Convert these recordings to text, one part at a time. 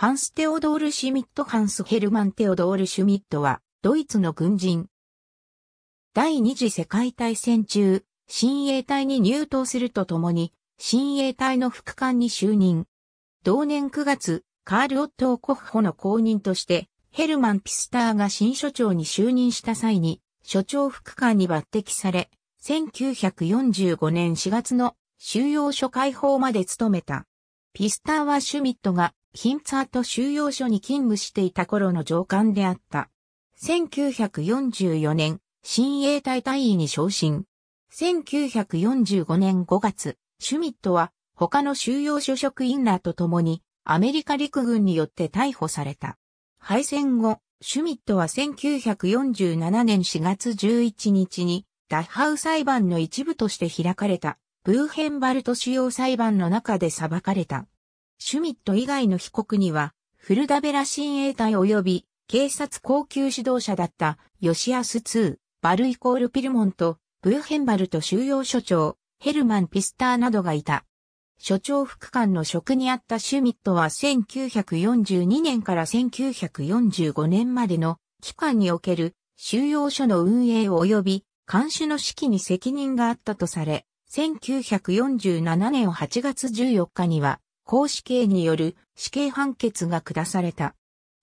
ハンス・テオドール・シュミット・ハンス・ヘルマン・テオドール・シュミットは、ドイツの軍人。第二次世界大戦中、親衛隊に入党するとともに、親衛隊の副官に就任。同年9月、カール・オットー・コッホの後任として、ヘルマン・ピスターが新所長に就任した際に、所長副官に抜擢され、1945年4月の収容所解放まで務めた。ピスターはシュミットがヒンツァート収容所に勤務していた頃の上官であった。1944年、親衛隊隊員に昇進。1945年5月、シュミットは他の収容所職員らと共にアメリカ陸軍によって逮捕された。敗戦後、シュミットは1947年4月11日にダッハウ裁判の一部として開かれたブーヘンバルト主要裁判の中で裁かれた。シュミット以外の被告には、フルダベラ親衛隊及び警察高級指導者だったヨシアス2、バルイコールピルモンとブーヘンバルト収容所長、ヘルマン・ピスターなどがいた。所長副官の職にあったシュミットは1942年から1945年までの期間における収容所の運営及び監守の指揮に責任があったとされ、1947年8月14日には公死刑による死刑判決が下された。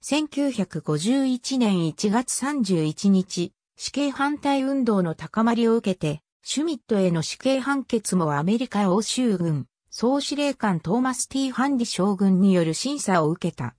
1951年1月31日、死刑反対運動の高まりを受けて、シュミットへの死刑判決もアメリカ欧州軍、総司令官トーマス・ティー・ハンディ将軍による審査を受けた。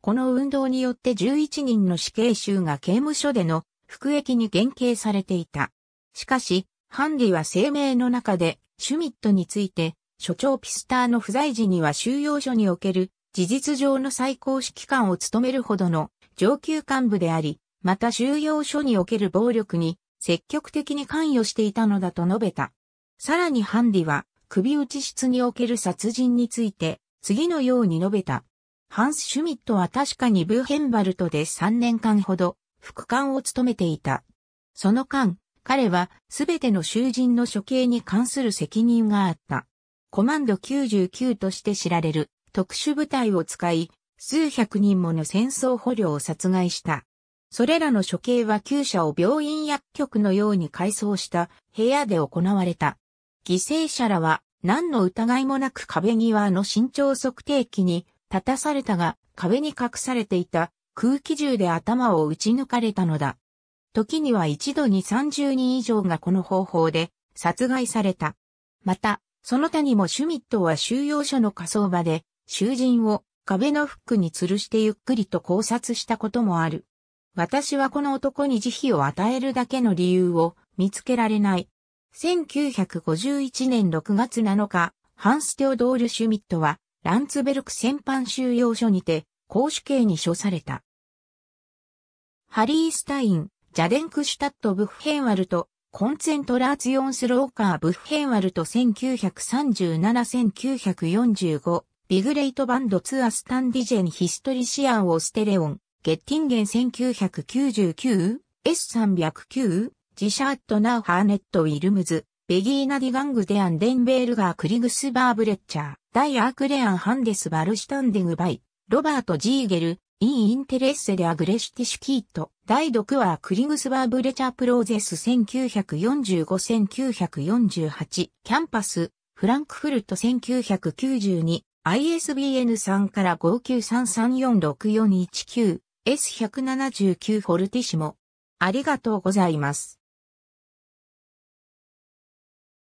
この運動によって11人の死刑囚が刑務所での服役に減刑されていた。しかし、ハンディは声明の中で、シュミットについて、所長ピスターの不在時には収容所における事実上の最高指揮官を務めるほどの上級幹部であり、また収容所における暴力に積極的に関与していたのだと述べた。さらにハンディは首打ち室における殺人について次のように述べた。ハンス・シュミットは確かにブーヘンバルトで3年間ほど副官を務めていた。その間、彼はすべての囚人の処刑に関する責任があった。コマンド99として知られる特殊部隊を使い、数百人もの戦争捕虜を殺害した。それらの処刑は厩舎を病院薬局のように改装した部屋で行われた。犠牲者らは何の疑いもなく壁際の身長測定器に立たされたが壁に隠されていた空気銃で頭を撃ち抜かれたのだ。時には一度に30人以上がこの方法で殺害された。また、その他にもシュミットは収容所の火葬場で、囚人を壁のフックに吊るしてゆっくりと考察したこともある。私はこの男に慈悲を与えるだけの理由を見つけられない。1951年6月7日、ハンス・テオドール・シュミットは、ランツベルク戦犯収容所にて、公主刑に処された。ハリー・スタイン、ジャデンクシュタット・ブッヘンワルト、コンツェントラーツヨンスローカーブッヘンワルト1937-1945ビグレイトバンドツアースタンディジェンヒストリシアンオステレオンゲッティンゲン 1999S309 ジシャットナウハーネットウィルムズベギーナディガングデアンデンベールガークリグスバーブレッチャーダイアークレアンハンデスバルシュタンディングバイロバート・ジーゲルインインテレッセでアグレシティシュキート。第6話クリグスバーブレチャープローゼス1945-1948キャンパス。フランクフルト。1992 ISBN 3から5933464419 S179 フォルティシモ。ありがとうございます。